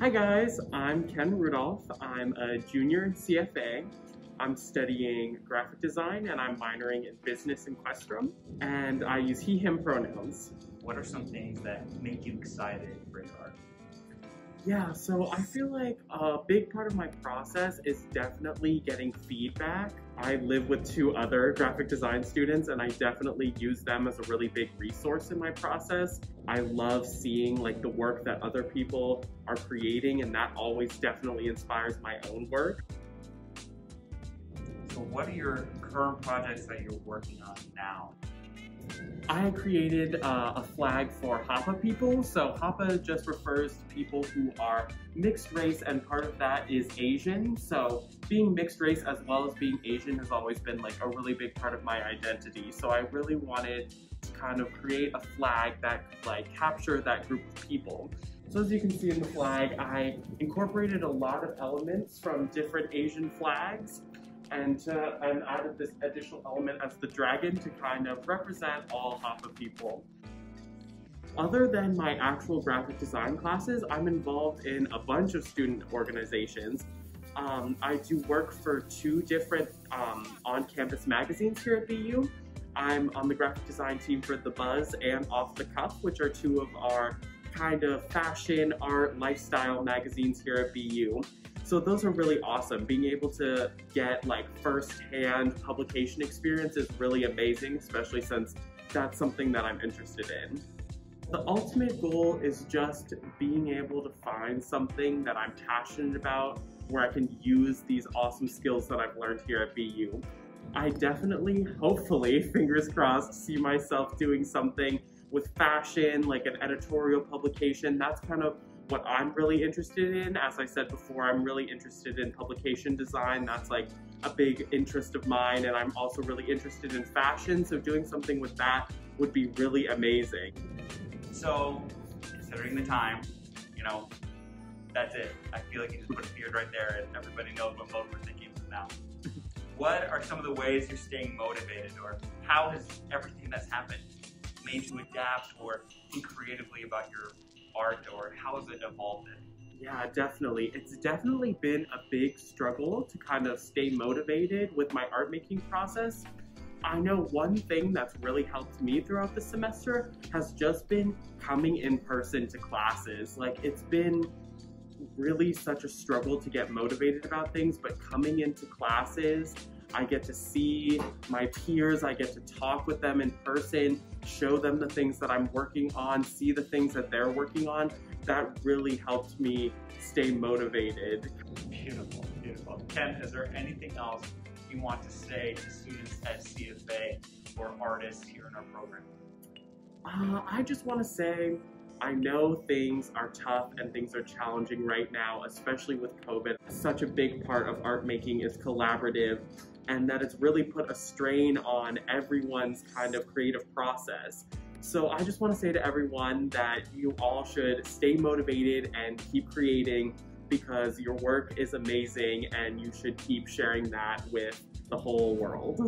Hi guys, I'm Ken Rudolph. I'm a junior in CFA. I'm studying graphic design and I'm minoring in business in Questrom. And I use he, him pronouns. What are some things that make you excited for your art? Yeah, so I feel like a big part of my process is definitely getting feedback. I live with two other graphic design students and I definitely use them as a really big resource in my process. I love seeing like the work that other people are creating and that always definitely inspires my own work. So what are your current projects that you're working on now? I created uh, a flag for Hapa people. So Hapa just refers to people who are mixed race and part of that is Asian. So being mixed race as well as being Asian has always been like a really big part of my identity. So I really wanted to kind of create a flag that could like capture that group of people. So as you can see in the flag, I incorporated a lot of elements from different Asian flags and, uh, and added this additional element as the dragon to kind of represent all Hapa people. Other than my actual graphic design classes, I'm involved in a bunch of student organizations. Um, I do work for two different um, on-campus magazines here at BU. I'm on the graphic design team for The Buzz and Off the Cuff, which are two of our kind of fashion, art, lifestyle magazines here at BU. So those are really awesome. Being able to get like first-hand publication experience is really amazing, especially since that's something that I'm interested in. The ultimate goal is just being able to find something that I'm passionate about where I can use these awesome skills that I've learned here at BU. I definitely, hopefully, fingers crossed, see myself doing something with fashion, like an editorial publication. That's kind of what I'm really interested in. As I said before, I'm really interested in publication design. That's like a big interest of mine. And I'm also really interested in fashion. So doing something with that would be really amazing. So, considering the time, you know, that's it. I feel like you just put a beard right there and everybody knows what mode we're thinking from now. what are some of the ways you're staying motivated or how has everything that's happened made you adapt or think creatively about your art or how has it evolved? Yeah, definitely. It's definitely been a big struggle to kind of stay motivated with my art making process. I know one thing that's really helped me throughout the semester has just been coming in person to classes. Like, it's been really such a struggle to get motivated about things, but coming into classes, I get to see my peers, I get to talk with them in person, show them the things that I'm working on, see the things that they're working on. That really helped me stay motivated. Beautiful, beautiful. Ken, is there anything else you want to say to students at CFA or artists here in our program? Uh, I just want to say I know things are tough and things are challenging right now, especially with COVID. Such a big part of art making is collaborative and that it's really put a strain on everyone's kind of creative process. So I just want to say to everyone that you all should stay motivated and keep creating because your work is amazing and you should keep sharing that with the whole world.